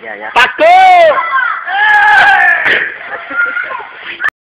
Ya,